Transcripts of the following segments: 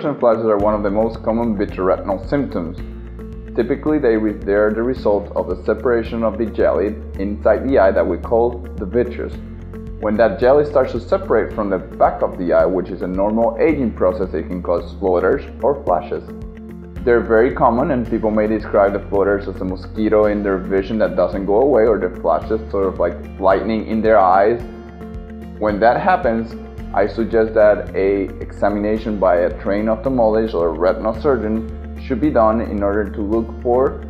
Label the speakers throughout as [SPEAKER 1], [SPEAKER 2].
[SPEAKER 1] flashes are one of the most common vitreoretinal symptoms. Typically, they, they are the result of the separation of the jelly inside the eye that we call the vitreous. When that jelly starts to separate from the back of the eye, which is a normal aging process, it can cause floaters or flashes. They're very common, and people may describe the floaters as a mosquito in their vision that doesn't go away, or the flashes sort of like lightning in their eyes. When that happens, I suggest that a examination by a trained ophthalmologist or retinal surgeon should be done in order to look for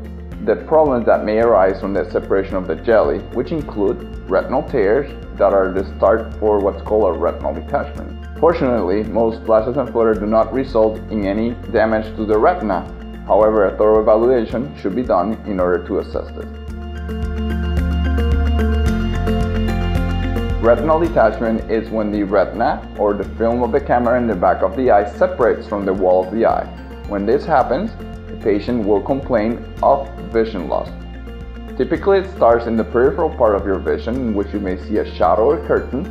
[SPEAKER 1] the problems that may arise from the separation of the jelly, which include retinal tears that are the start for what's called a retinal detachment. Fortunately, most flashes and floaters do not result in any damage to the retina. However, a thorough evaluation should be done in order to assess this. Retinal detachment is when the retina, or the film of the camera in the back of the eye, separates from the wall of the eye. When this happens, the patient will complain of vision loss. Typically, it starts in the peripheral part of your vision, in which you may see a shadow or curtain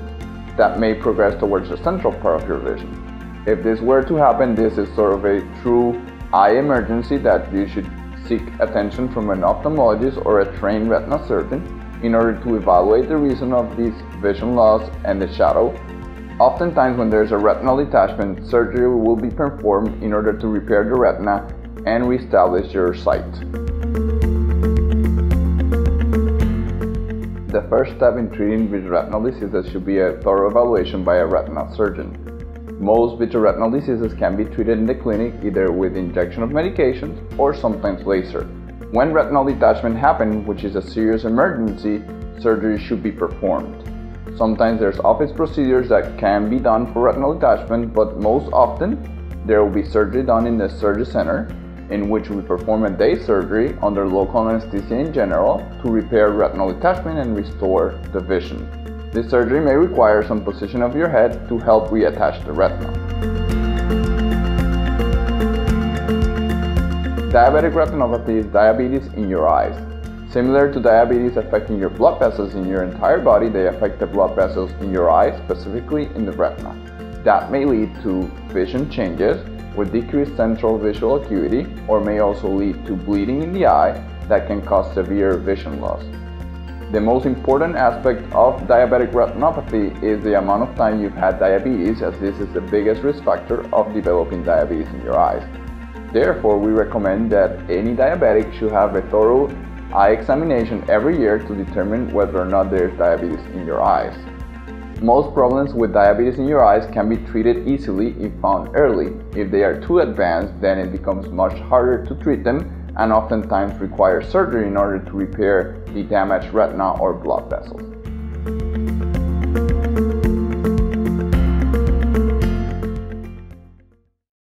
[SPEAKER 1] that may progress towards the central part of your vision. If this were to happen, this is sort of a true eye emergency that you should seek attention from an ophthalmologist or a trained retina surgeon in order to evaluate the reason of this vision loss and the shadow. Oftentimes when there's a retinal detachment, surgery will be performed in order to repair the retina and reestablish your sight. The first step in treating vitreoretinal diseases should be a thorough evaluation by a retinal surgeon. Most vitreoretinal diseases can be treated in the clinic either with injection of medications or sometimes laser. When retinal detachment happens, which is a serious emergency, surgery should be performed. Sometimes there's office procedures that can be done for retinal detachment, but most often there will be surgery done in the surgery center, in which we perform a day surgery under local anesthesia in general to repair retinal detachment and restore the vision. This surgery may require some position of your head to help reattach the retina. Diabetic retinopathy is diabetes in your eyes. Similar to diabetes affecting your blood vessels in your entire body, they affect the blood vessels in your eyes, specifically in the retina. That may lead to vision changes with decreased central visual acuity or may also lead to bleeding in the eye that can cause severe vision loss. The most important aspect of diabetic retinopathy is the amount of time you've had diabetes as this is the biggest risk factor of developing diabetes in your eyes. Therefore, we recommend that any diabetic should have a thorough eye examination every year to determine whether or not there is diabetes in your eyes. Most problems with diabetes in your eyes can be treated easily if found early. If they are too advanced, then it becomes much harder to treat them and oftentimes require surgery in order to repair the damaged retina or blood vessels.